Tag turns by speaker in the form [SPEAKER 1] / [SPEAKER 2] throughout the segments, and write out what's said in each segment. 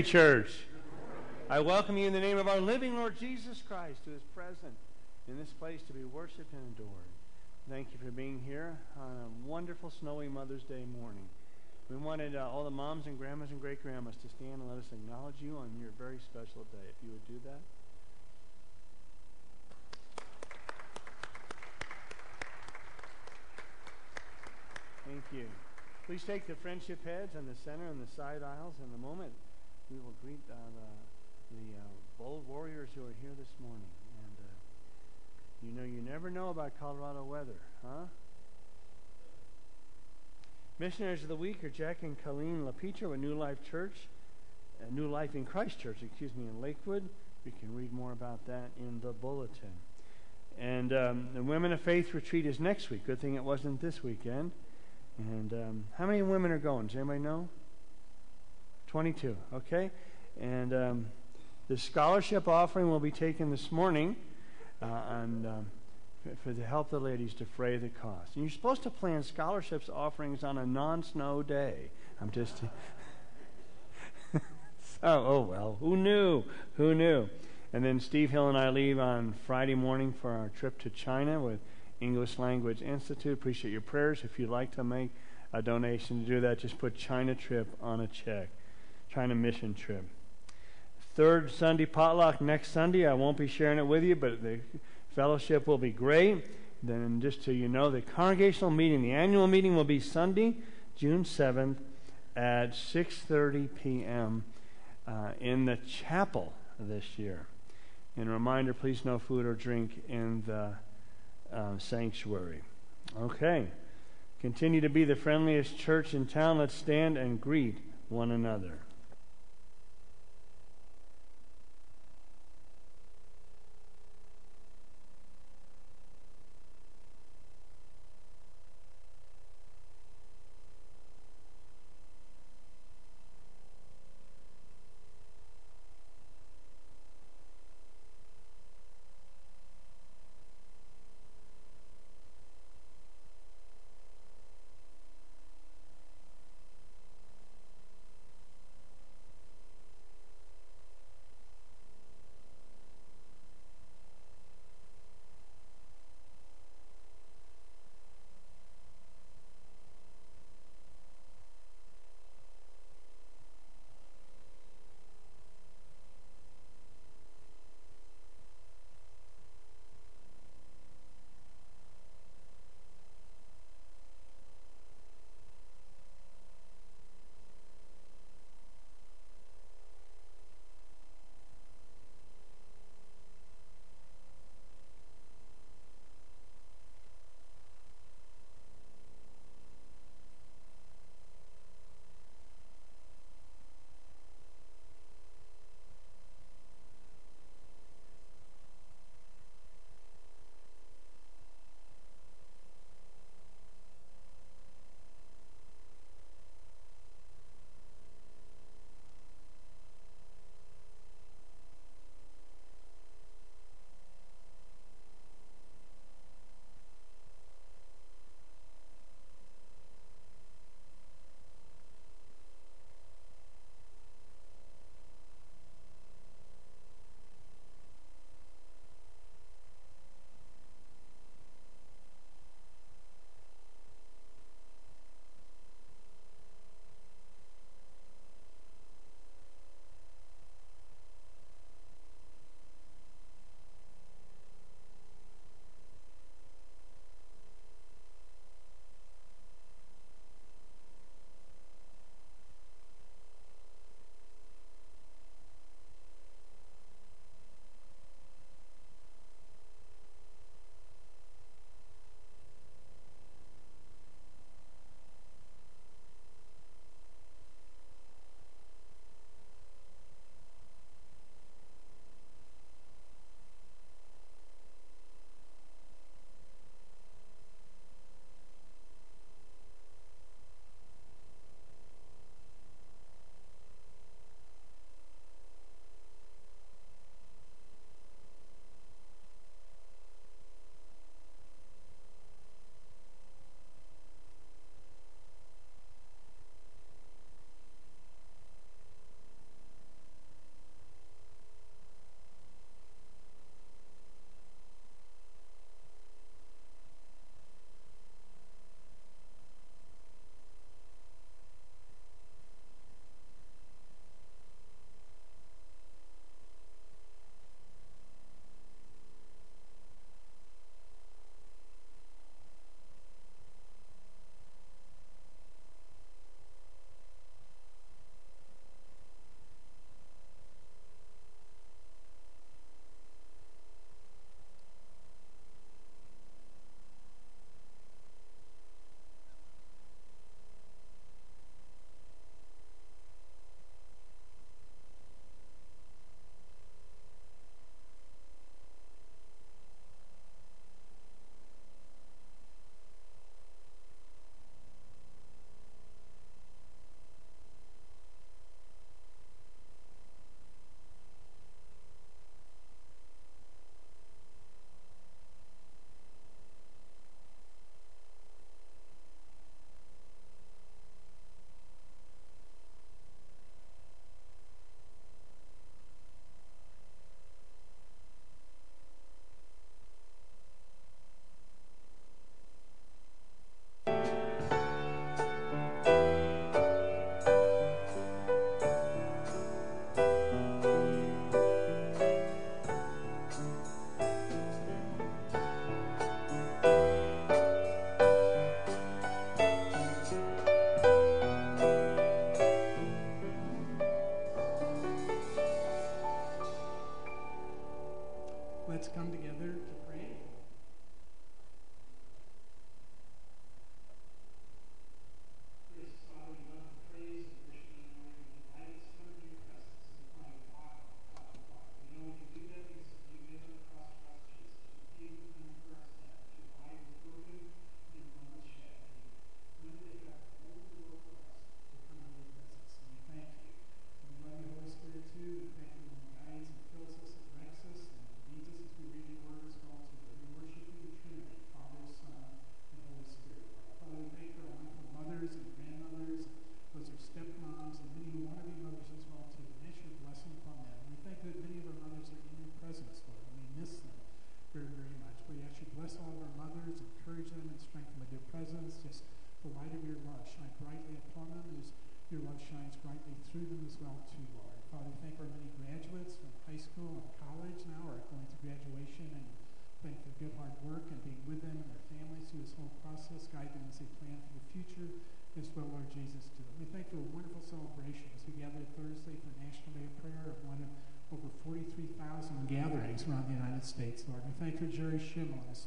[SPEAKER 1] morning, Church. I welcome you in the name of our living Lord Jesus Christ, who is present in this place to be worshiped and adored. Thank you for being here on a wonderful snowy Mother's Day morning. We wanted uh, all the moms and grandmas and great grandmas to stand and let us acknowledge you on your very special day. If you would do that. Thank you. Please take the friendship heads on the center and the side aisles. In a moment, we will greet uh, the, the uh, bold warriors who are here this morning. And uh, you know, you never know about Colorado weather, huh? Missionaries of the Week are Jack and Colleen LaPetra with New Life Church, uh, New Life in Christ Church, excuse me, in Lakewood. You can read more about that in the bulletin. And um, the Women of Faith retreat is next week. Good thing it wasn't this weekend. And um, how many women are going? Does anybody know? 22, okay? And um, the scholarship offering will be taken this morning uh, on, um, for to help the ladies to defray the cost. And you're supposed to plan scholarships offerings on a non-snow day. I'm just... so, oh, well, who knew? Who knew? And then Steve Hill and I leave on Friday morning for our trip to China with English Language Institute. Appreciate your prayers. If you'd like to make a donation to do that, just put China trip on a check. China mission trip. Third Sunday potluck next Sunday. I won't be sharing it with you, but the fellowship will be great. Then, just so you know, the congregational meeting, the annual meeting, will be Sunday, June seventh, at 6:30 p.m. Uh, in the chapel this year. And a reminder: please, no food or drink in the uh, sanctuary. Okay. Continue to be the friendliest church in town. Let's stand and greet one another.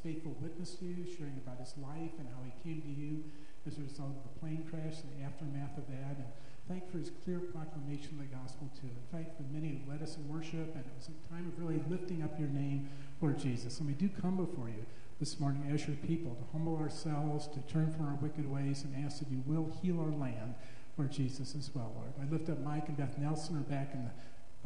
[SPEAKER 2] Faithful witness to you, sharing about his life and how he came to you as a result of the plane crash and the aftermath of that. And thank for his clear proclamation of the gospel, too. And thank for many who led us in worship. And it was a time of really lifting up your name, Lord Jesus. And we do come before you this morning as your people to humble ourselves, to turn from our wicked ways, and ask that you will heal our land, Lord Jesus, as well, Lord. I lift up Mike and Beth Nelson are back in the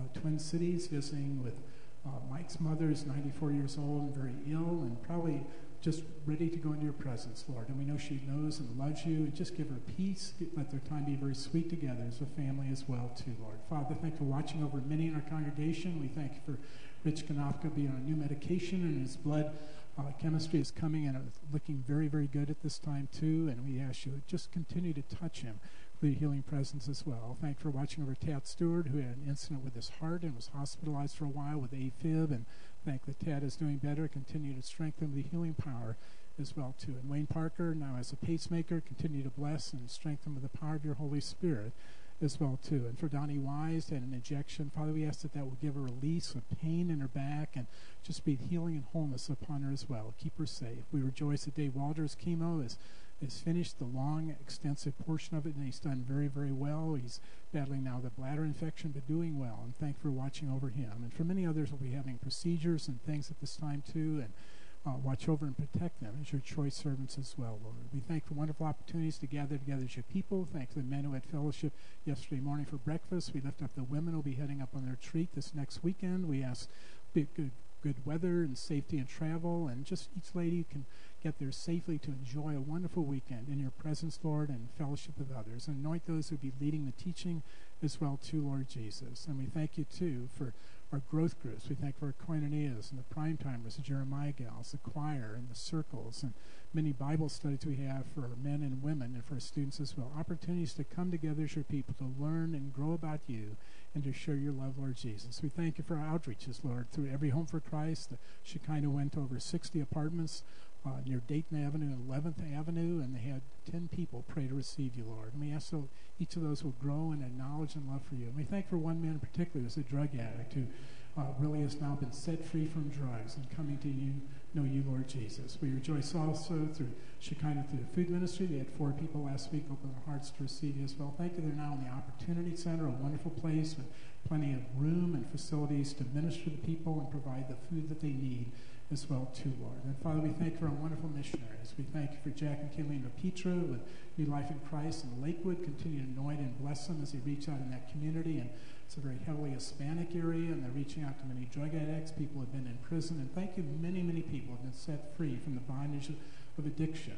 [SPEAKER 2] uh, Twin Cities, visiting with uh, Mike's mother is 94 years old and very ill, and probably just ready to go into your presence, Lord. And we know she knows and loves you, and just give her peace. Let their time be very sweet together as a family as well, too, Lord. Father, thank you for watching over many in our congregation. We thank you for Rich Kanofka being on a new medication, and his blood uh, chemistry is coming and looking very, very good at this time, too. And we ask you to just continue to touch him the healing presence as well. Thank for watching over Tad Stewart, who had an incident with his heart and was hospitalized for a while with AFib. And thank that Tad is doing better. Continue to strengthen the healing power as well too. And Wayne Parker, now as a pacemaker, continue to bless and strengthen with the power of your Holy Spirit as well too. And for Donnie Wise, had an injection. Father, we ask that that will give a release of pain in her back and just be healing and wholeness upon her as well. Keep her safe. We rejoice that Dave Walters' chemo is has finished the long, extensive portion of it, and he's done very, very well. He's battling now the bladder infection, but doing well. And thank for watching over him. And for many others, we'll be having procedures and things at this time too. And uh, watch over and protect them as your choice servants as well, Lord. We thank for wonderful opportunities to gather together as your people. Thank the men who had fellowship yesterday morning for breakfast. We lift up the women who will be heading up on their retreat this next weekend. We ask good, good weather and safety and travel, and just each lady can get there safely to enjoy a wonderful weekend in your presence, Lord, and fellowship with others. Anoint those who be leading the teaching as well, too, Lord Jesus. And we thank you, too, for our growth groups. We thank for our koinonias and the prime timers, the Jeremiah gals, the choir and the circles, and many Bible studies we have for our men and women and for our students as well. Opportunities to come together as your people to learn and grow about you and to share your love, Lord Jesus. We thank you for our outreaches, Lord, through every Home for Christ. Shekinah went to over 60 apartments uh, near Dayton Avenue and 11th Avenue, and they had 10 people pray to receive you, Lord. And we ask so each of those will grow in a knowledge and love for you. And we thank for one man in particular who's a drug addict who uh, really has now been set free from drugs and coming to you, know you, Lord Jesus. We rejoice also through Shekinah through the food ministry. They had four people last week open their hearts to receive you as well. Thank you. They're now in the Opportunity Center, a wonderful place with plenty of room and facilities to minister to people and provide the food that they need as well too, Lord. And Father, we thank you for our wonderful missionaries. We thank you for Jack and Kayleen Petra with New Life in Christ and Lakewood. Continue to anoint and bless them as they reach out in that community. And it's a very heavily Hispanic area, and they're reaching out to many drug addicts. People have been in prison. And thank you, many, many people have been set free from the bondage of addiction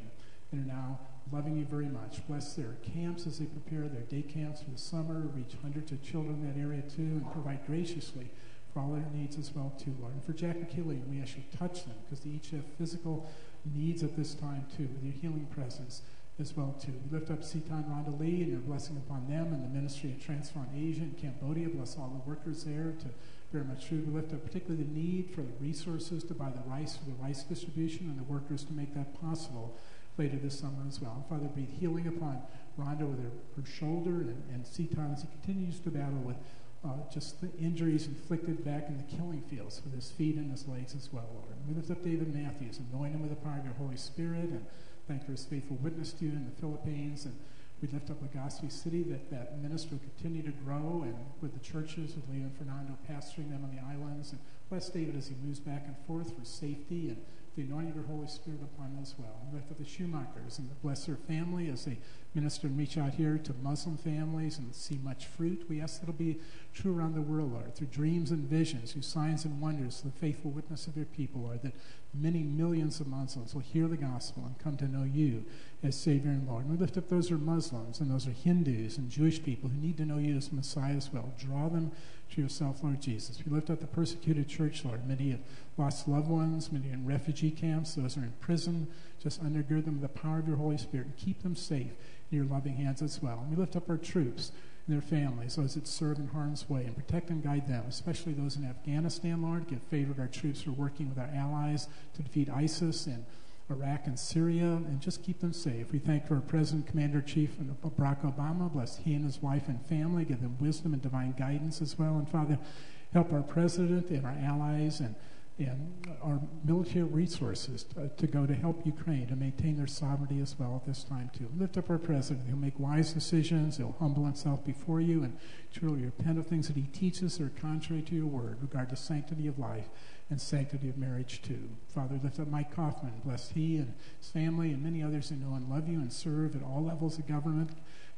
[SPEAKER 2] and are now loving you very much. Bless their camps as they prepare their day camps for the summer, reach hundreds of children in that area too, and provide graciously for all their needs as well too, Lord. And for Jack and Killian, we ask you to touch them because they each have physical needs at this time too, with your healing presence as well too. We lift up Sitan Rhonda Lee and your blessing upon them and the ministry of Transform Asia and Cambodia. Bless all the workers there to very much food. We lift up particularly the need for the resources to buy the rice for the rice distribution and the workers to make that possible later this summer as well. And Father, breathe healing upon Rhonda with her, her shoulder and, and Sitan as he continues to battle with uh, just the injuries inflicted back in the killing fields with his feet and his legs as well, Lord. And we lift up David Matthews, anoint him with the power of your Holy Spirit, and thank for his faithful witness to you in the Philippines. And we lift up Legazpi City, that that ministry will continue to grow, and with the churches, with Leo and Fernando pastoring them on the islands. And bless David as he moves back and forth for safety and the anointing of your Holy Spirit upon us as well. Lift up the Schumachers and bless their family as they minister and reach out here to Muslim families and see much fruit. We ask that it'll be true around the world, Lord, through dreams and visions, through signs and wonders, the faithful witness of your people, Lord, that many millions of Muslims will hear the gospel and come to know you as Savior and Lord. And we lift up those who are Muslims and those are Hindus and Jewish people who need to know you as Messiah as well. Draw them to yourself, Lord Jesus. We lift up the persecuted church, Lord. Many have lost loved ones, many in refugee camps, those are in prison. Just undergird them with the power of your Holy Spirit and keep them safe in your loving hands as well. And we lift up our troops and their families, those that serve in harm's way, and protect and guide them, especially those in Afghanistan, Lord. Give favor to our troops who are working with our allies to defeat ISIS and Iraq and Syria, and just keep them safe. We thank our President, Commander in Chief Barack Obama. Bless he and his wife and family. Give them wisdom and divine guidance as well. And Father, help our President and our allies and and our military resources to, to, go to help Ukraine to maintain their sovereignty as well at this time too. Lift up our president. He'll make wise decisions. He'll humble himself before you and truly repent of things that he teaches that are contrary to your word regard the sanctity of life and sanctity of marriage too. Father, lift up Mike Coffman. Bless he and his family and many others who know and love you and serve at all levels of government.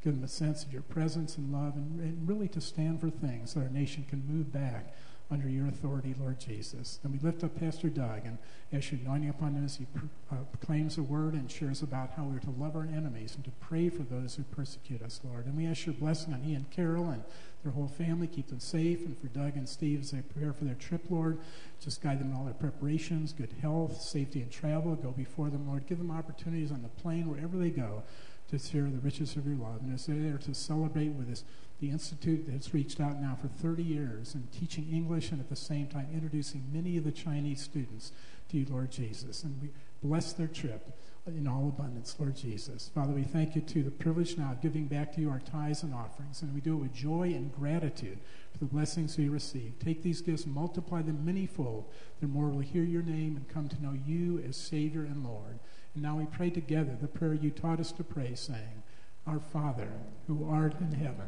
[SPEAKER 2] Give them a sense of your presence and love and, and really to stand for things that our nation can move back under your authority, Lord Jesus. And we lift up Pastor Doug and ask your anointing upon him as he uh, proclaims the word and shares about how we're to love our enemies and to pray for those who persecute us, Lord. And we ask your blessing on he and Carol and their whole family. Keep them safe. And for Doug and Steve as they prepare for their trip, Lord, just guide them in all their preparations, good health, safety and travel. Go before them, Lord. Give them opportunities on the plane, wherever they go, to share the riches of your love. And as they're there to celebrate with this the Institute has reached out now for 30 years and teaching English and at the same time introducing many of the Chinese students to you, Lord Jesus. And we bless their trip in all abundance, Lord Jesus. Father, we thank you to the privilege now of giving back to you our tithes and offerings. And we do it with joy and gratitude for the blessings we receive. Take these gifts, multiply them manyfold, that more will hear your name and come to know you as Savior and Lord. And now we pray together the prayer you taught us to pray, saying, Our Father, who art in heaven,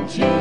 [SPEAKER 1] Gucci.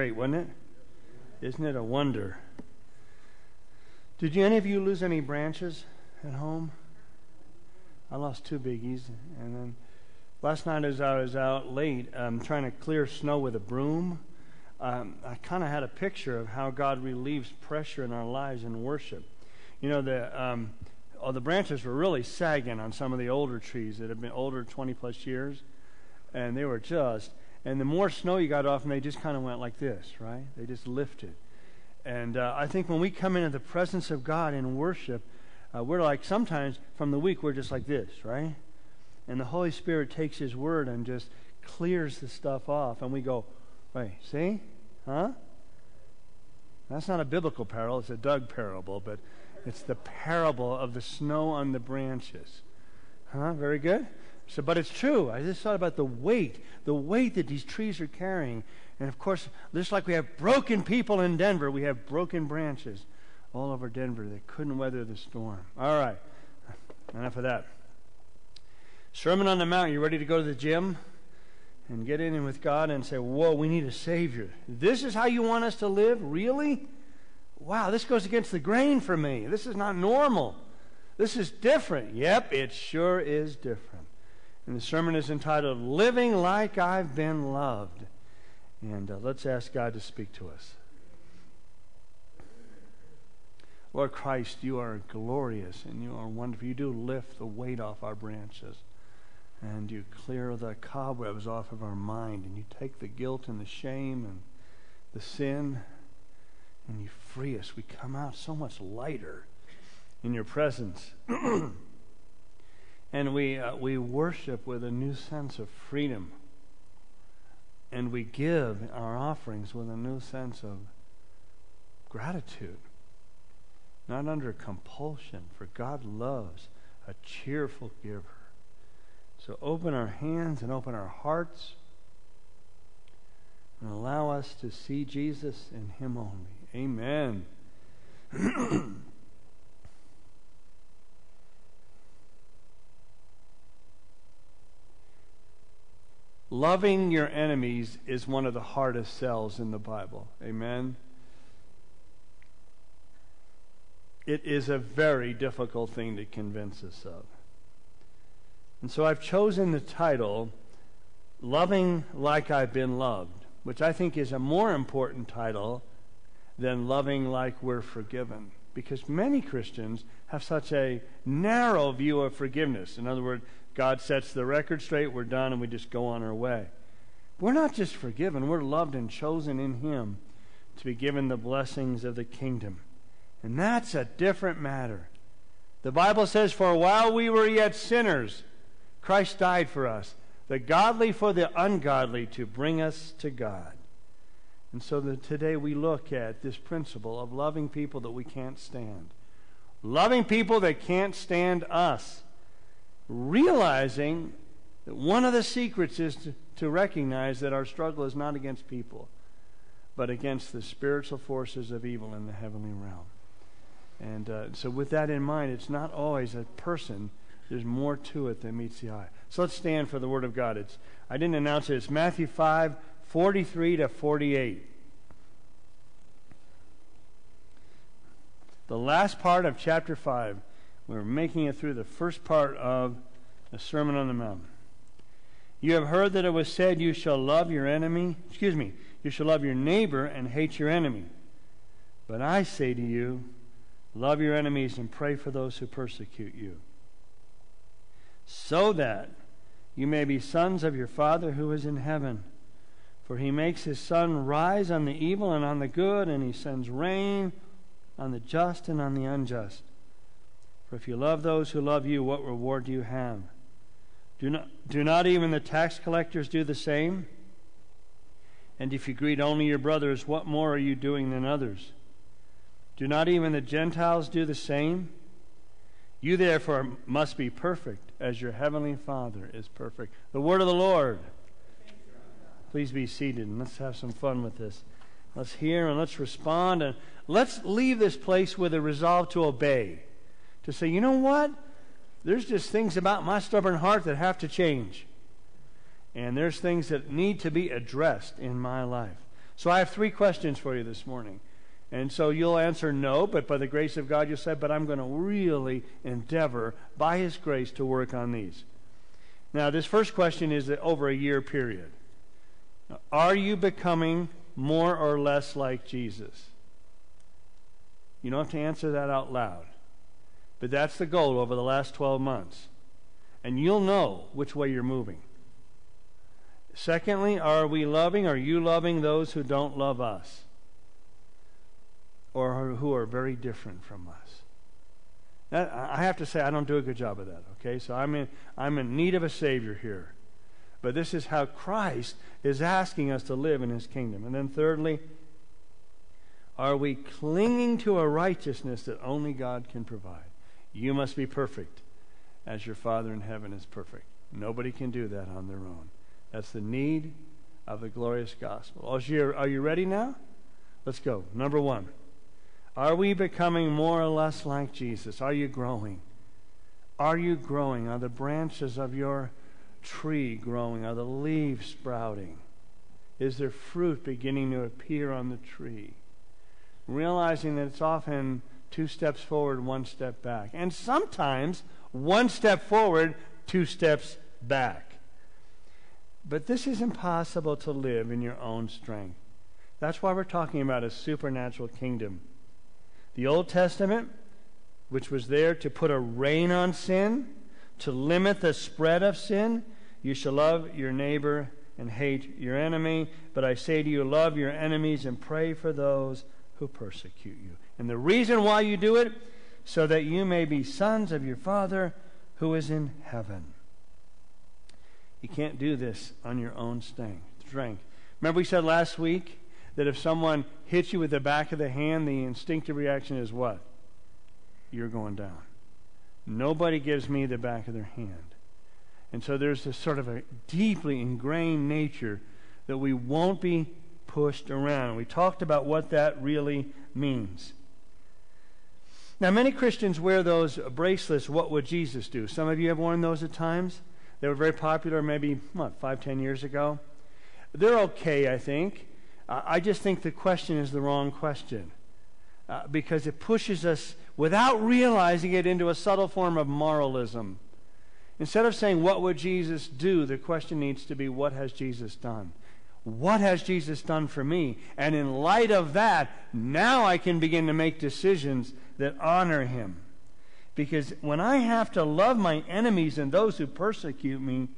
[SPEAKER 1] Great, wasn't it? Isn't it a wonder? Did you, any of you lose any branches at home? I lost two biggies, and then last night as I was out late, um, trying to clear snow with a broom, um, I kind of had a picture of how God relieves pressure in our lives in worship. You know, the um, oh, the branches were really sagging on some of the older trees that have been older 20 plus years, and they were just. And the more snow you got off and they just kind of went like this, right? They just lifted. And uh, I think when we come into the presence of God in worship, uh, we're like sometimes from the week we're just like this, right? And the Holy Spirit takes His word and just clears the stuff off, and we go, wait, see, huh? That's not a biblical parable; it's a Doug parable, but it's the parable of the snow on the branches. Huh? Very good. So, but it's true. I just thought about the weight, the weight that these trees are carrying. And of course, just like we have broken people in Denver, we have broken branches all over Denver that couldn't weather the storm. All right. Enough of that. Sermon on the Mount. You ready to go to the gym and get in with God and say, Whoa, we need a Savior? This is how you want us to live? Really? Wow, this goes against the grain for me. This is not normal. This is different. Yep, it sure is different. And the sermon is entitled Living Like I've Been Loved. And uh, let's ask God to speak to us. Lord Christ, you are glorious and you are wonderful. You do lift the weight off our branches and you clear the cobwebs off of our mind and you take the guilt and the shame and the sin and you free us. We come out so much lighter in your presence. and we, uh, we worship with a new sense of freedom. And we give our offerings with a new sense of gratitude, not under compulsion, for God loves a cheerful giver. So open our hands and open our hearts and allow us to see Jesus in Him only. Amen. Loving your enemies is one of the hardest sells in the Bible. Amen. It is a very difficult thing to convince us of. And so I've chosen the title, Loving Like I've Been Loved, which I think is a more important title than loving like we're forgiven. Because many Christians have such a narrow view of forgiveness. In other words, God sets the record straight, we're done, and we just go on our way. We're not just forgiven, we're loved and chosen in Him to be given the blessings of the kingdom. And that's a different matter. The Bible says, For while we were yet sinners, Christ died for us, the godly for the ungodly, to bring us to God. And so today we look at this principle of loving people that we can't stand. Loving people that can't stand us. Realizing that one of the secrets is to, to recognize that our struggle is not against people, but against the spiritual forces of evil in the heavenly realm. And uh, so, with that in mind, it's not always a person. There's more to it than meets the eye. So let's stand for the Word of God. It's, I didn't announce it. It's Matthew 5, 43 to 48. The last part of chapter 5. We're making it through the first part of the Sermon on the Mount. You have heard that it was said, You shall love your enemy. Excuse me. You shall love your neighbor and hate your enemy. But I say to you, love your enemies and pray for those who persecute you, so that you may be sons of your Father who is in heaven. For he makes his sun rise on the evil and on the good, and he sends rain on the just and on the unjust. For if you love those who love you, what reward do you have? Do not, do not even the tax collectors do the same? And if you greet only your brothers, what more are you doing than others? Do not even the Gentiles do the same? You therefore must be perfect, as your heavenly Father is perfect. The word of the Lord. Please be seated and let's have some fun with this. Let's hear and let's respond and let's leave this place with a resolve to obey. To say, you know what? There's just things about my stubborn heart that have to change. And there's things that need to be addressed in my life. So I have three questions for you this morning. And so you'll answer no, but by the grace of God, you'll say, but I'm going to really endeavor by His grace to work on these. Now, this first question is that over a year period. Are you becoming more or less like Jesus? You don't have to answer that out loud. But that's the goal over the last 12 months. And you'll know which way you're moving. Secondly, are we loving, are you loving those who don't love us? Or who are very different from us? That, I have to say, I don't do a good job of that, okay? So I'm in, I'm in need of a Savior here. But this is how Christ is asking us to live in His kingdom. And then thirdly, are we clinging to a righteousness that only God can provide? You must be perfect as your Father in heaven is perfect. Nobody can do that on their own. That's the need of the glorious gospel. Are you ready now? Let's go. Number one. Are we becoming more or less like Jesus? Are you growing? Are you growing? Are the branches of your tree growing? Are the leaves sprouting? Is there fruit beginning to appear on the tree? Realizing that it's often two steps forward, one step back. And sometimes one step forward, two steps back. But this is impossible to live in your own strength. That's why we're talking about a supernatural kingdom. The Old Testament, which was there to put a rein on sin, to limit the spread of sin, you shall love your neighbor and hate your enemy. But I say to you, love your enemies and pray for those who persecute you. And the reason why you do it, so that you may be sons of your Father who is in heaven. You can't do this on your own strength. Remember, we said last week that if someone hits you with the back of the hand, the instinctive reaction is what? You're going down. Nobody gives me the back of their hand. And so there's this sort of a deeply ingrained nature that we won't be pushed around. We talked about what that really means. Now, many Christians wear those bracelets, What Would Jesus Do? Some of you have worn those at times. They were very popular maybe, what, five, ten years ago. They're okay, I think. I just think the question is the wrong question uh, because it pushes us, without realizing it, into a subtle form of moralism. Instead of saying, What would Jesus do? the question needs to be, What has Jesus done? What has Jesus done for me? And in light of that, now I can begin to make decisions that honor him. Because when I have to love my enemies and those who persecute me,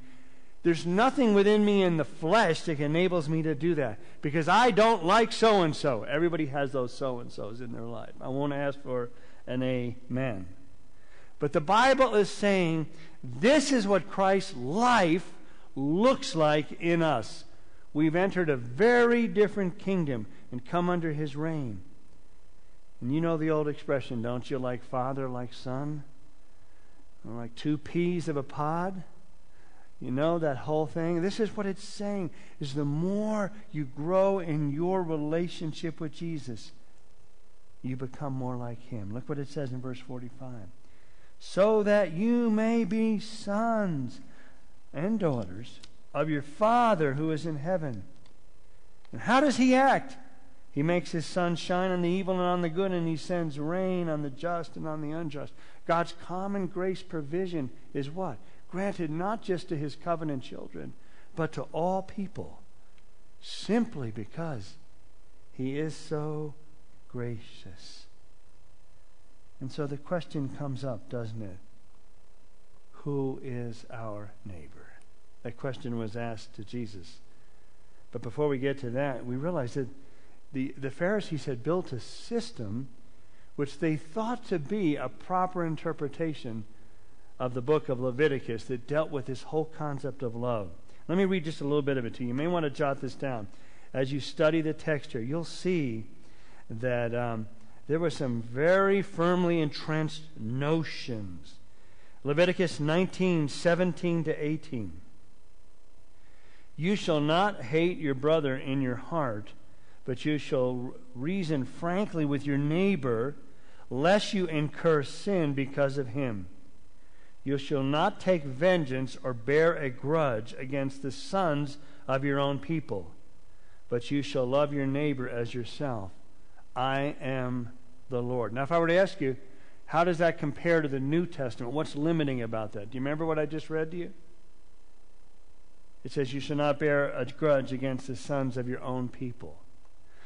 [SPEAKER 1] there's nothing within me in the flesh that enables me to do that because I don't like so and so. Everybody has those so and so's in their life. I won't ask for an amen. But the Bible is saying this is what Christ's life looks like in us. We've entered a very different kingdom and come under his reign. And you know the old expression, don't you? Like father, like son? Like two peas of a pod? You know that whole thing? This is what it's saying is the more you grow in your relationship with Jesus, you become more like him. Look what it says in verse 45. So that you may be sons and daughters of your Father who is in heaven. And how does he act? He makes his sun shine on the evil and on the good, and he sends rain on the just and on the unjust. God's common grace provision is what? granted not just to his covenant children, but to all people, simply because he is so gracious. And so the question comes up, doesn't it? Who is our neighbor? That question was asked to Jesus. But before we get to that, we realize that the, the Pharisees had built a system which they thought to be a proper interpretation of the book of Leviticus that dealt with this whole concept of love. Let me read just a little bit of it to you. You may want to jot this down. As you study the text here, you'll see that um, there were some very firmly entrenched notions. Leviticus 19, 17 to 18. You shall not hate your brother in your heart, but you shall reason frankly with your neighbor, lest you incur sin because of him. You shall not take vengeance or bear a grudge against the sons of your own people, but you shall love your neighbor as yourself. I am the Lord. Now, if I were to ask you, how does that compare to the New Testament? What's limiting about that? Do you remember what I just read to you? It says, You shall not bear a grudge against the sons of your own people.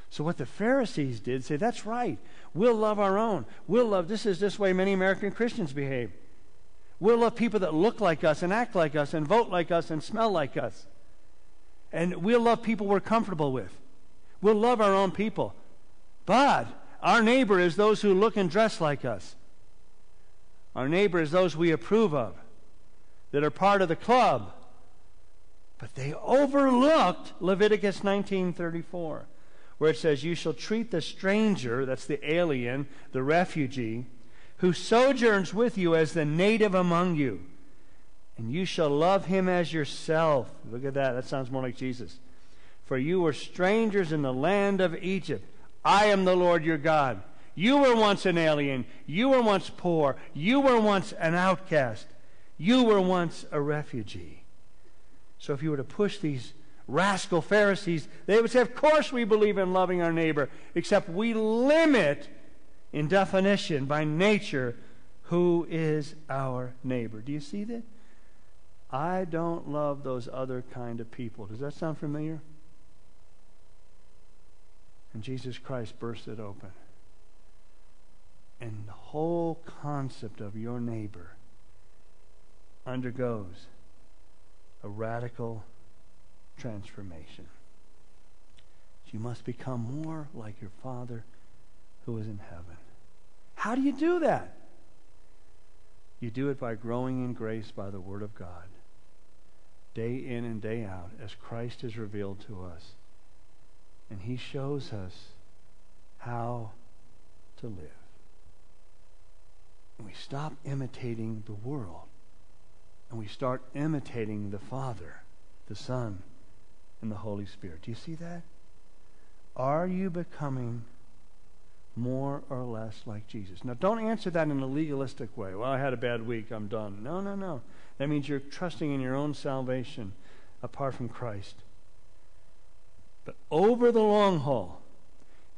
[SPEAKER 1] So, what the Pharisees did say, That's right. We'll love our own. We'll love, this is this way many American Christians behave. We'll love people that look like us and act like us and vote like us and smell like us. And we'll love people we're comfortable with. We'll love our own people. But our neighbor is those who look and dress like us. Our neighbor is those we approve of, that are part of the club. But they overlooked Leviticus 19:34, where it says, "You shall treat the stranger, that's the alien, the refugee, who sojourns with you as the native among you, and you shall love him as yourself." Look at that. That sounds more like Jesus. For you were strangers in the land of Egypt. I am the Lord your God. You were once an alien. You were once poor. You were once an outcast. You were once a refugee. So if you were to push these rascal Pharisees, they would say, Of course we believe in loving our neighbor, except we limit in definition by nature who is our neighbor. Do you see that? I don't love those other kind of people. Does that sound familiar? And Jesus Christ burst it open. And the whole concept of your neighbor undergoes a radical transformation. You must become more like your Father who is in heaven. How do you do that? You do it by growing in grace by the Word of God, day in and day out, as Christ is revealed to us. And He shows us how to live and we stop imitating the world and we start imitating the Father, the Son, and the Holy Spirit. Do you see that? Are you becoming more or less like Jesus? Now, don't answer that in a legalistic way. Well, I had a bad week, I'm done. No, no, no. That means you're trusting in your own salvation apart from Christ. But over the long haul,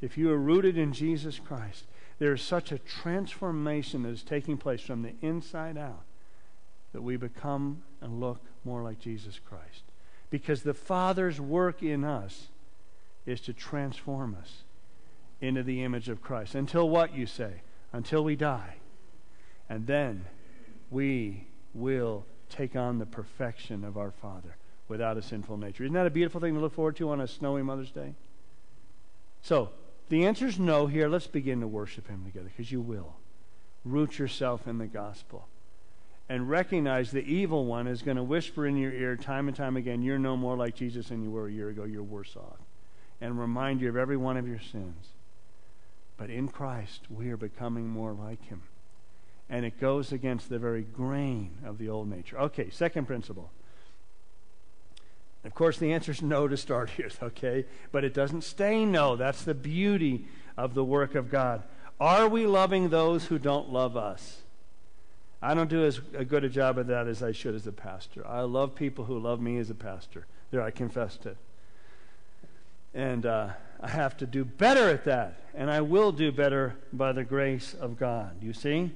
[SPEAKER 1] if you are rooted in Jesus Christ, there is such a transformation that is taking place from the inside out that we become and look more like Jesus Christ. Because the Father's work in us is to transform us into the image of Christ. Until what, you say? Until we die. And then we will take on the perfection of our Father without a sinful nature. Isn't that a beautiful thing to look forward to on a snowy Mother's Day? So, the answer is no here. Let's begin to worship Him together because you will. Root yourself in the gospel and recognize the evil one is going to whisper in your ear time and time again, You're no more like Jesus than you were a year ago. You're worse off. And remind you of every one of your sins. But in Christ, we are becoming more like Him. And it goes against the very grain of the old nature. Okay, second principle. Of course, the answer is no to start here, okay? But it doesn't stay no. That's the beauty of the work of God. Are we loving those who don't love us? I don't do as a good a job of that as I should as a pastor. I love people who love me as a pastor. There, I confessed it. And uh, I have to do better at that. And I will do better by the grace of God. You see?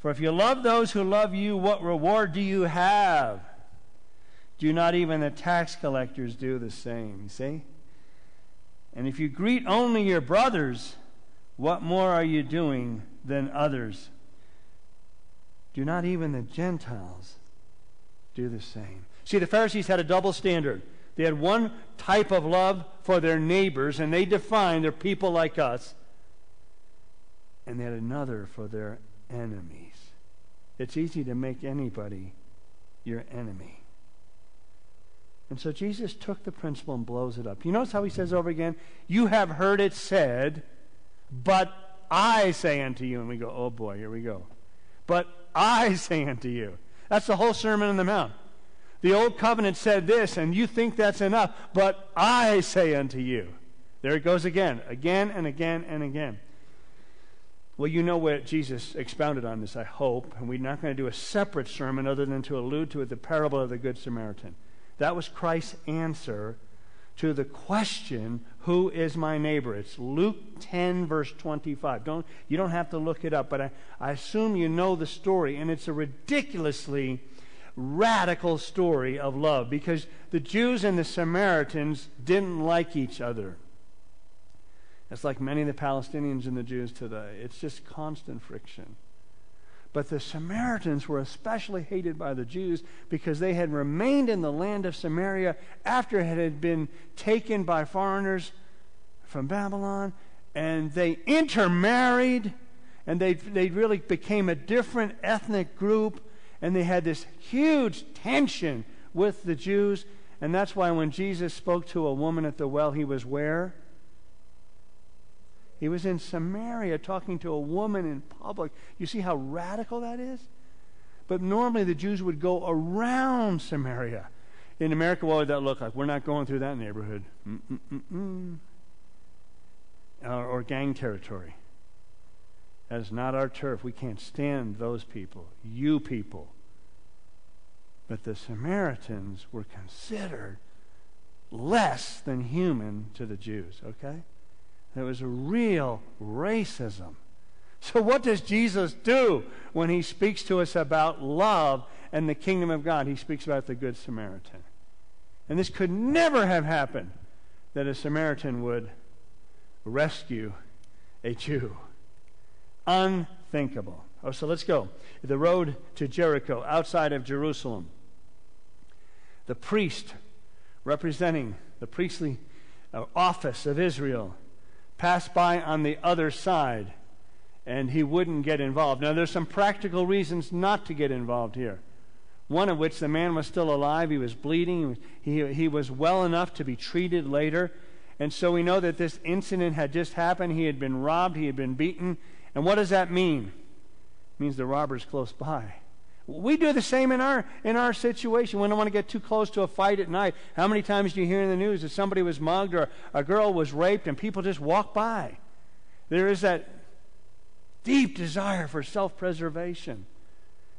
[SPEAKER 1] For if you love those who love you, what reward do you have? Do not even the tax collectors do the same? You see? And if you greet only your brothers, what more are you doing than others? Do not even the Gentiles do the same? See, the Pharisees had a double standard. They had one type of love for their neighbors, and they defined their people like us. And they had another for their enemies. It's easy to make anybody your enemy. And so Jesus took the principle and blows it up. You notice how he says over again, You have heard it said, but I say unto you. And we go, Oh boy, here we go. But I say unto you. That's the whole Sermon on the Mount. The old covenant said this, and you think that's enough, but I say unto you. There it goes again, again and again and again. Well, you know what Jesus expounded on this, I hope, and we're not going to do a separate sermon other than to allude to it, the parable of the Good Samaritan. That was Christ's answer to the question, Who is my neighbor? It's Luke 10, verse 25. Don't, you don't have to look it up, but I, I assume you know the story, and it's a ridiculously radical story of love because the Jews and the Samaritans didn't like each other. It's like many of the Palestinians and the Jews today. It's just constant friction. But the Samaritans were especially hated by the Jews because they had remained in the land of Samaria after it had been taken by foreigners from Babylon, and they intermarried, and they, they really became a different ethnic group, and they had this huge tension with the Jews. And that's why when Jesus spoke to a woman at the well, he was where? He was in Samaria talking to a woman in public. You see how radical that is? But normally the Jews would go around Samaria. In America, what would that look like? We're not going through that neighborhood. Or, or gang territory. That is not our turf. We can't stand those people, you people. But the Samaritans were considered less than human to the Jews, okay? There was a real racism. So, what does Jesus do when he speaks to us about love and the kingdom of God? He speaks about the Good Samaritan. And this could never have happened that a Samaritan would rescue a Jew. Unthinkable. Oh, so let's go. The road to Jericho, outside of Jerusalem. The priest, representing the priestly uh, office of Israel, pass by on the other side and he wouldn't get involved. Now, there's some practical reasons not to get involved here. One of which the man was still alive, he was bleeding, he, he was well enough to be treated later. And so we know that this incident had just happened. He had been robbed, he had been beaten. And what does that mean? It means the robber's close by. We do the same in our in our situation. We don't want to get too close to a fight at night. How many times do you hear in the news that somebody was mugged or a girl was raped and people just walk by? There is that deep desire for self-preservation.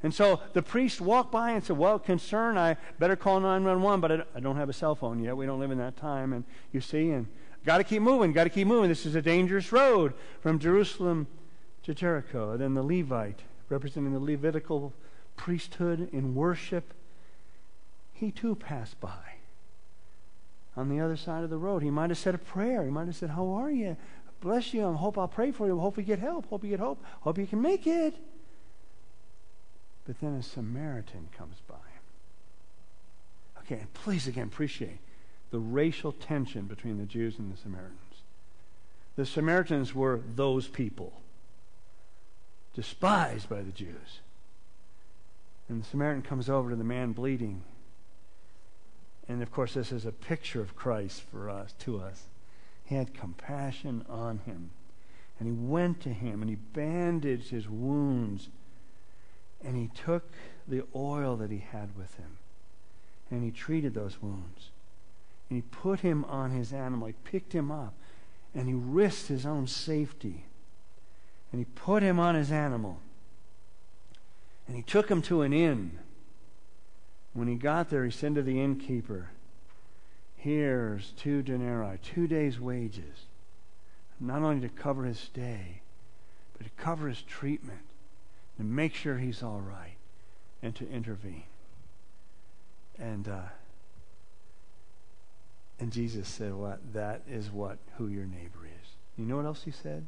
[SPEAKER 1] And so the priest walked by and said, Well, concern, I better call 911, but I don't have a cell phone yet. We don't live in that time. And you see, and got to keep moving, got to keep moving. This is a dangerous road from Jerusalem to Jericho. Then the Levite, representing the Levitical priesthood, in worship, he too passed by. On the other side of the road, he might have said a prayer. He might have said, How are you? Bless you. I hope I'll pray for you. Hope you get help. Hope you get hope. Hope you can make it. But then a Samaritan comes by. Okay, and please again appreciate the racial tension between the Jews and the Samaritans. The Samaritans were those people, despised by the Jews. And the Samaritan comes over to the man bleeding. And of course, this is a picture of Christ for us, to us. He had compassion on him. And he went to him and he bandaged his wounds. And he took the oil that he had with him and he treated those wounds. And he put him on his animal. He picked him up and he risked his own safety. And he put him on his animal. And he took him to an inn. When he got there, he said to the innkeeper, Here's two denarii, two days' wages, not only to cover his stay, but to cover his treatment, to make sure he's all right, and to intervene. And uh, and Jesus said, "What? That is what who your neighbor is." You know what else he said?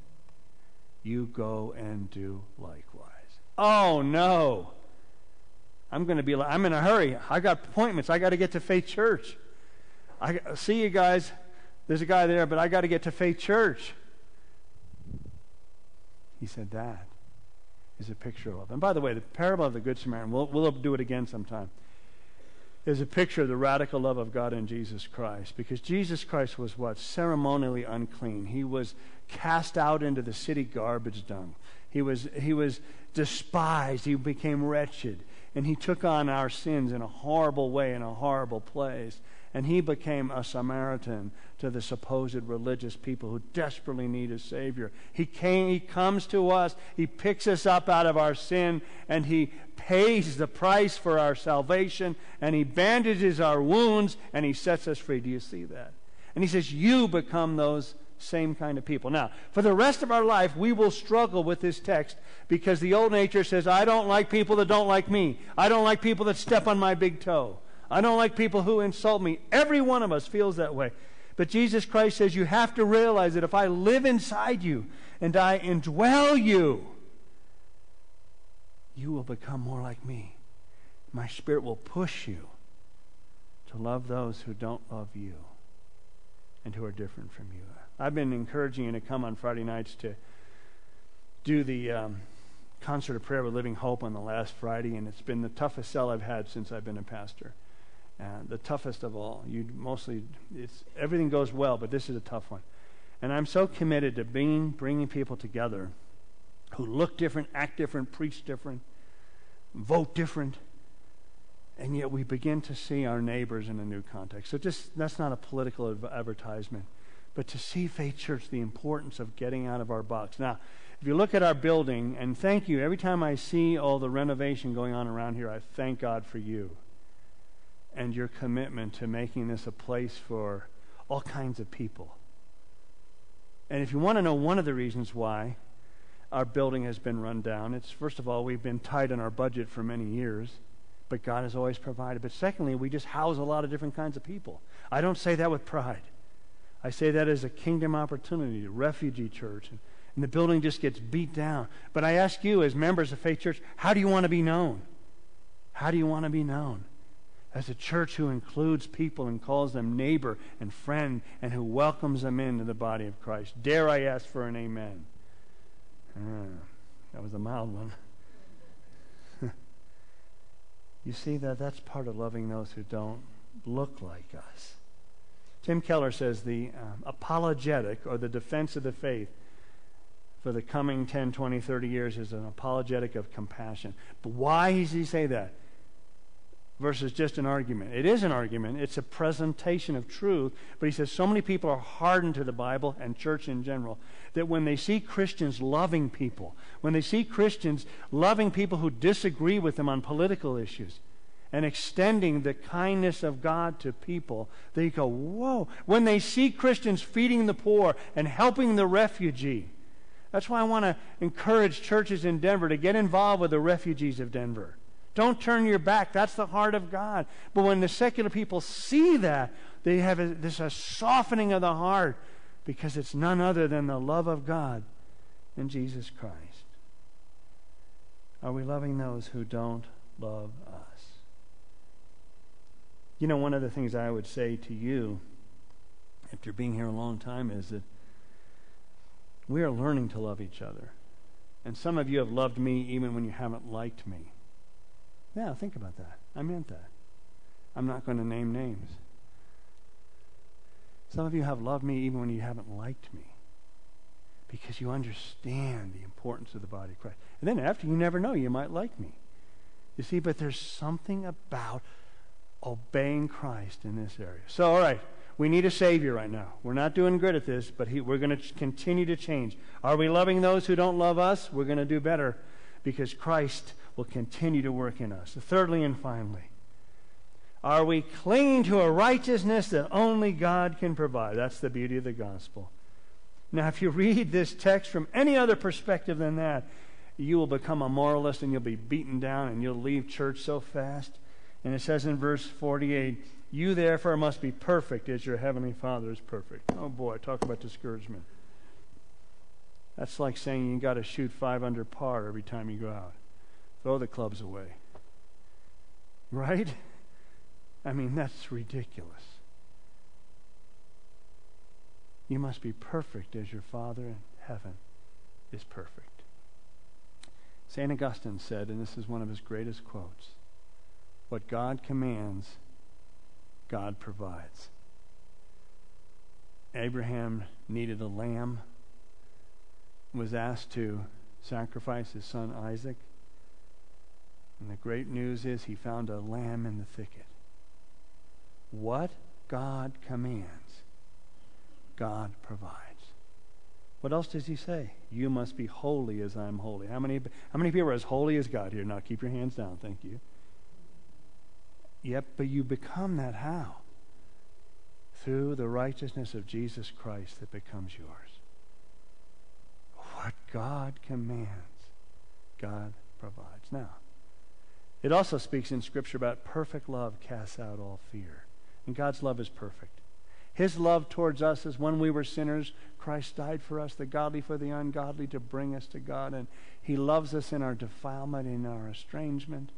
[SPEAKER 1] You go and do likewise. Oh, no. I'm going to be I'm in a hurry. I got appointments. I got to get to Faith Church. I see you guys. There's a guy there, but I got to get to Faith Church. He said that is a picture of love. And by the way, the parable of the Good Samaritan, we'll, we'll do it again sometime, is a picture of the radical love of God in Jesus Christ. Because Jesus Christ was what? Ceremonially unclean. He was cast out into the city garbage dump. He was, he was despised. He became wretched. And he took on our sins in a horrible way, in a horrible place. And he became a Samaritan to the supposed religious people who desperately need a Savior. He, came, he comes to us, he picks us up out of our sin, and he pays the price for our salvation, and he bandages our wounds, and he sets us free. Do you see that? And he says, You become those same kind of people. Now, for the rest of our life, we will struggle with this text because the old nature says, I don't like people that don't like me. I don't like people that step on my big toe. I don't like people who insult me. Every one of us feels that way. But Jesus Christ says, You have to realize that if I live inside you and I indwell you, you will become more like me. My spirit will push you to love those who don't love you and who are different from you. I've been encouraging you to come on Friday nights to do the um, concert of prayer with Living Hope on the last Friday, and it's been the toughest sell I've had since I've been a pastor. Uh, the toughest of all. You mostly, it's everything goes well, but this is a tough one. And I'm so committed to being, bringing people together who look different, act different, preach different, vote different, and yet we begin to see our neighbors in a new context. So just that's not a political adv- advertisement but to see Faith Church, the importance of getting out of our box. Now, if you look at our building, and thank you, every time I see all the renovation going on around here, I thank God for you and your commitment to making this a place for all kinds of people. And if you want to know one of the reasons why our building has been run down, it's first of all, we've been tight on our budget for many years, but God has always provided. But secondly, we just house a lot of different kinds of people. I don't say that with pride. I say that as a kingdom opportunity, a refugee church. And, and the building just gets beat down. But I ask you, as members of Faith Church, how do you want to be known? How do you want to be known? As a church who includes people and calls them neighbor and friend and who welcomes them into the body of Christ. Dare I ask for an amen? Ah, that was a mild one. you see that that's part of loving those who don't look like us. Tim Keller says the um, apologetic or the defense of the faith for the coming 10, 20, 30 years is an apologetic of compassion. But why does he say that? Versus just an argument. It is an argument, it's a presentation of truth. But he says so many people are hardened to the Bible and church in general that when they see Christians loving people, when they see Christians loving people who disagree with them on political issues, and extending the kindness of God to people, they go, Whoa. When they see Christians feeding the poor and helping the refugee, that's why I want to encourage churches in Denver to get involved with the refugees of Denver. Don't turn your back. That's the heart of God. But when the secular people see that, they have a, this a softening of the heart because it's none other than the love of God in Jesus Christ. Are we loving those who don't love? You know, one of the things I would say to you after being here a long time is that we are learning to love each other. And some of you have loved me even when you haven't liked me. Yeah, think about that. I meant that. I'm not going to name names. Some of you have loved me even when you haven't liked me because you understand the importance of the body of Christ. And then after, you never know, you might like me. You see, but there's something about obeying Christ in this area. So, all right, we need a Savior right now. We're not doing good at this, but he, we're going to continue to change. Are we loving those who don't love us? We're going to do better because Christ will continue to work in us. Thirdly and finally, are we clinging to a righteousness that only God can provide? That's the beauty of the gospel. Now, if you read this text from any other perspective than that, you will become a moralist and you'll be beaten down and you'll leave church so fast. And it says in verse 48, You therefore must be perfect as your heavenly Father is perfect. Oh boy, talk about discouragement. That's like saying you got to shoot five under par every time you go out. Throw the clubs away. Right? I mean, that's ridiculous. You must be perfect as your Father in heaven is perfect. St. Augustine said, and this is one of his greatest quotes what God commands, God provides. Abraham needed a lamb, was asked to sacrifice his son Isaac. And the great news is he found a lamb in the thicket. What God commands, God provides. What else does he say? You must be holy as I'm holy. How many, how many people are as holy as God here? Now keep your hands down. Thank you. Yep, but you become that how? through the righteousness of Jesus Christ that becomes yours. What God commands, God provides. Now, it also speaks in Scripture about perfect love casts out all fear. And God's love is perfect. His love towards us is when we were sinners, Christ died for us, the godly for the ungodly, to bring us to God. And He loves us in our defilement, in our estrangement,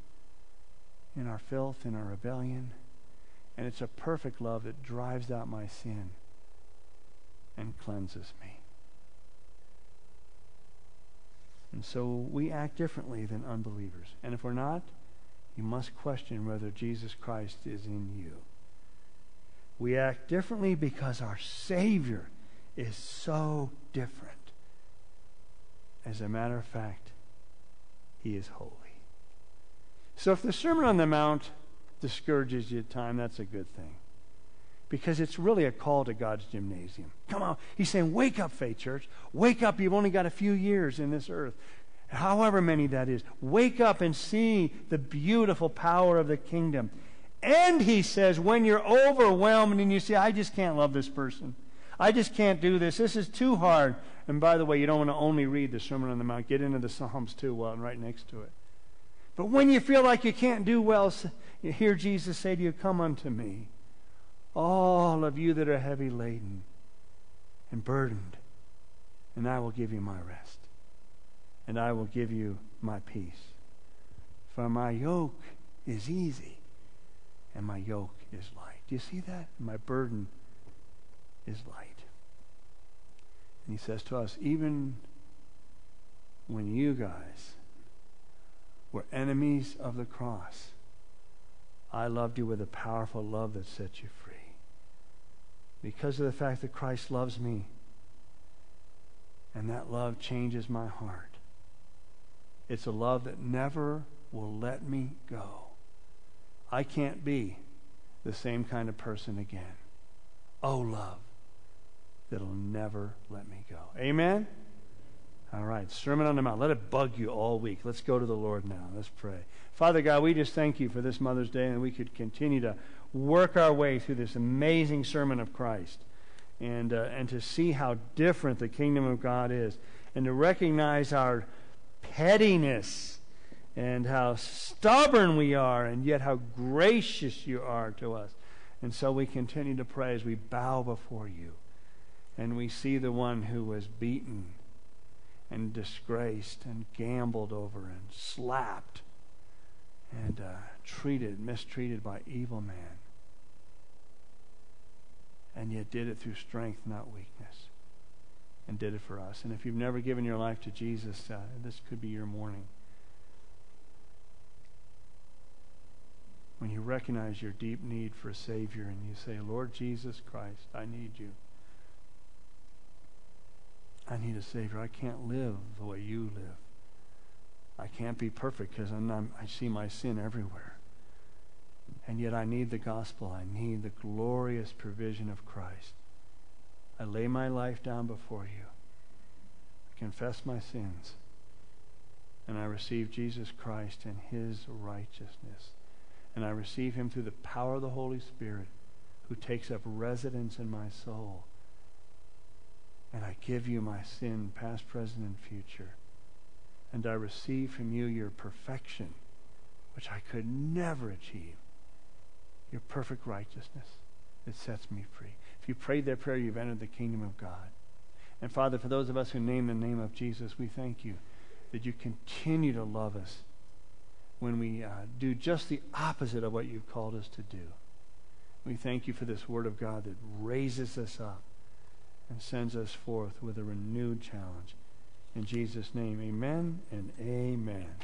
[SPEAKER 1] in our filth, in our rebellion. And it's a perfect love that drives out my sin and cleanses me. And so we act differently than unbelievers. And if we're not, you must question whether Jesus Christ is in you. We act differently because our Savior is so different. As a matter of fact, He is holy. So if the Sermon on the Mount discourages you at time, that's a good thing. Because it's really a call to God's gymnasium. Come on. He's saying, Wake up, Faith Church. Wake up. You've only got a few years in this earth. However many that is. Wake up and see the beautiful power of the kingdom. And he says, when you're overwhelmed and you say, I just can't love this person. I just can't do this. This is too hard. And by the way, you don't want to only read the Sermon on the Mount. Get into the Psalms too, well, and right next to it. But when you feel like you can't do well, you hear Jesus say to you, Come unto me, all of you that are heavy laden and burdened, and I will give you my rest, and I will give you my peace. For my yoke is easy, and my yoke is light. Do you see that? My burden is light. And he says to us, even when you guys were enemies of the cross, I loved you with a powerful love that set you free. Because of the fact that Christ loves me, and that love changes my heart. It's a love that never will let me go. I can't be the same kind of person again. Oh, love that'll never let me go. Amen? All right, Sermon on the Mount. Let it bug you all week. Let's go to the Lord now. Let's pray. Father God, we just thank you for this Mother's Day and we could continue to work our way through this amazing sermon of Christ and, uh, and to see how different the kingdom of God is and to recognize our pettiness and how stubborn we are and yet how gracious you are to us. And so we continue to pray as we bow before you and we see the one who was beaten and disgraced and gambled over and slapped and uh, treated, mistreated by evil man. And yet did it through strength, not weakness. And did it for us. And if you've never given your life to Jesus, uh, this could be your morning. When you recognize your deep need for a Savior and you say, Lord Jesus Christ, I need you. I need a Savior. I can't live the way you live. I can't be perfect because I see my sin everywhere. And yet I need the gospel. I need the glorious provision of Christ. I lay my life down before you. I confess my sins. And I receive Jesus Christ and his righteousness. And I receive him through the power of the Holy Spirit who takes up residence in my soul and I give you my sin, past, present, and future. And I receive from you your perfection, which I could never achieve. Your perfect righteousness that sets me free. If you prayed that prayer, you've entered the kingdom of God. And Father, for those of us who name the name of Jesus, we thank you that you continue to love us when we uh, do just the opposite of what you've called us to do. We thank you for this word of God that raises us up and sends us forth with a renewed challenge. In Jesus' name, amen and amen.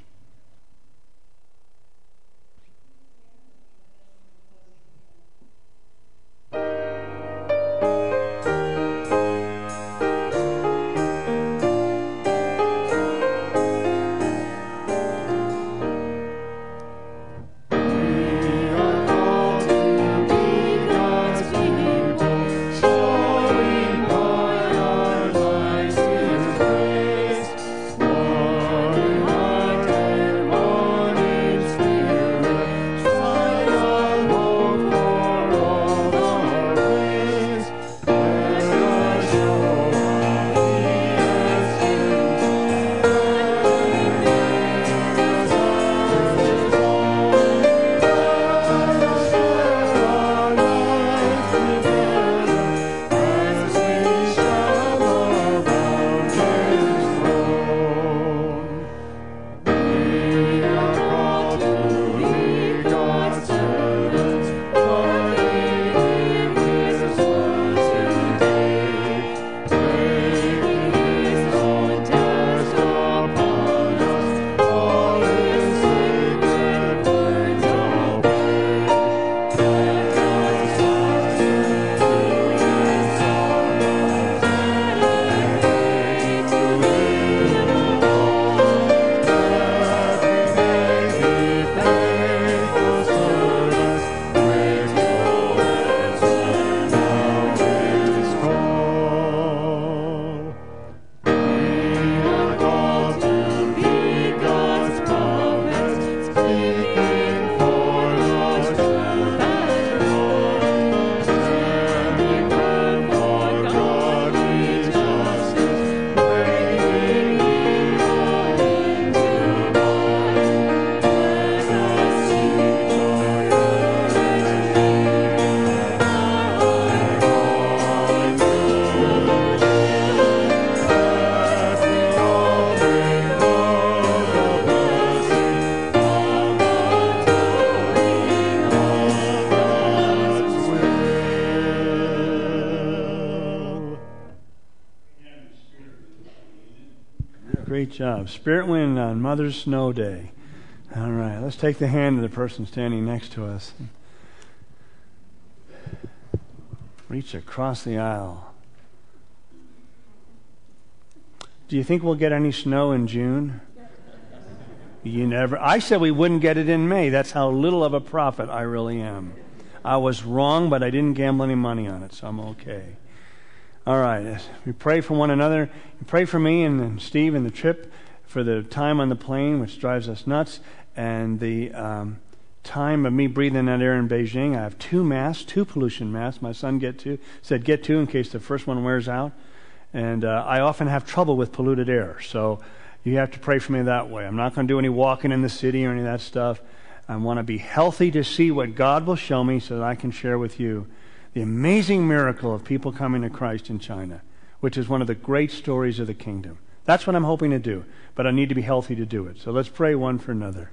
[SPEAKER 1] Job. Spirit wind on Mother's Snow Day. All right, let's take the hand of the person standing next to us. Reach across the aisle. Do you think we'll get any snow in June? You never. I said we wouldn't get it in May. That's how little of a prophet I really am. I was wrong, but I didn't gamble any money on it, so I'm okay. All right. We pray for one another. You pray for me and, and Steve and the trip for the time on the plane, which drives us nuts, and the um, time of me breathing that air in Beijing. I have two masks, two pollution masks. My son get two, said get two in case the first one wears out. And uh, I often have trouble with polluted air, so you have to pray for me that way. I'm not going to do any walking in the city or any of that stuff. I want to be healthy to see what God will show me so that I can share with you the amazing miracle of people coming to Christ in China, which is one of the great stories of the kingdom. That's what I'm hoping to do, but I need to be healthy to do it. So let's pray one for another.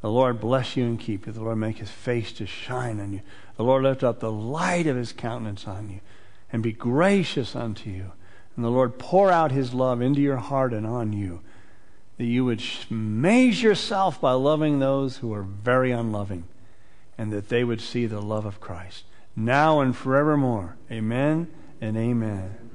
[SPEAKER 1] The Lord bless you and keep you. The Lord make his face to shine on you. The Lord lift up the light of his countenance on you and be gracious unto you. And the Lord pour out his love into your heart and on you, that you would amaze yourself by loving those who are very unloving, and that they would see the love of Christ now and forevermore. Amen and amen.